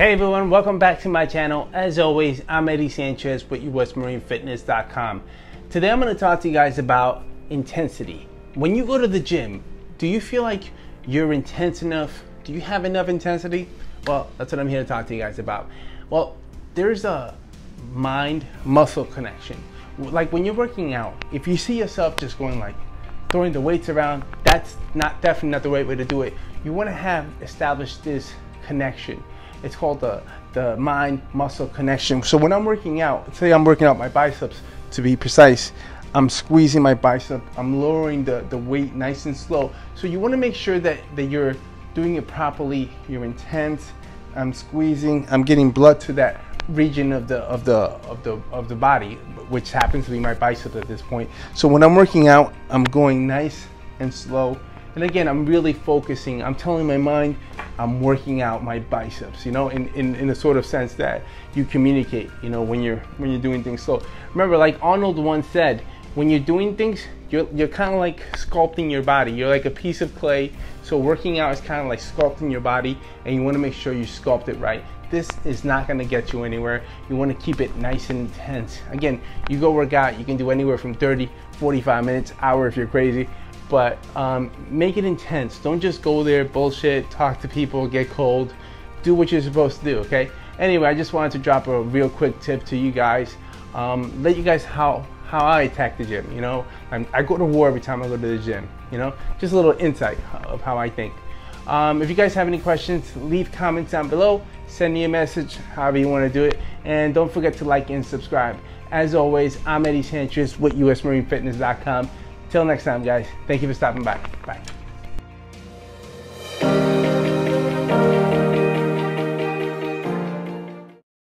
Hey everyone, welcome back to my channel. As always, I'm Eddie Sanchez with USMarineFitness.com. Today I'm going to talk to you guys about intensity. When you go to the gym, do you feel like you're intense enough? Do you have enough intensity? Well, that's what I'm here to talk to you guys about. Well, there's a mind muscle connection. Like when you're working out, if you see yourself just going like throwing the weights around, that's not definitely not the right way to do it. You want to have established this connection it's called the, the mind muscle connection. So when I'm working out, say I'm working out my biceps to be precise, I'm squeezing my bicep, I'm lowering the, the weight nice and slow. So you wanna make sure that, that you're doing it properly, you're intense, I'm squeezing, I'm getting blood to that region of the of the of the of the body, which happens to be my bicep at this point. So when I'm working out, I'm going nice and slow and again, I'm really focusing. I'm telling my mind I'm working out my biceps, you know, in, in, in a sort of sense that you communicate, you know, when you're when you're doing things slow. Remember, like Arnold once said, when you're doing things, you're, you're kind of like sculpting your body. You're like a piece of clay. So working out is kind of like sculpting your body and you want to make sure you sculpt it right. This is not going to get you anywhere. You want to keep it nice and intense. Again, you go work out, you can do anywhere from 30, 45 minutes, hour if you're crazy but um, make it intense. Don't just go there, bullshit, talk to people, get cold. Do what you're supposed to do, okay? Anyway, I just wanted to drop a real quick tip to you guys. Um, let you guys how how I attack the gym. You know, I'm, i go to war every time I go to the gym. You know, just a little insight of how I think. Um, if you guys have any questions, leave comments down below. Send me a message, however you want to do it, and don't forget to like and subscribe. As always, I'm Eddie Sanchez with USMarineFitness.com. Till next time, guys. Thank you for stopping by. Bye.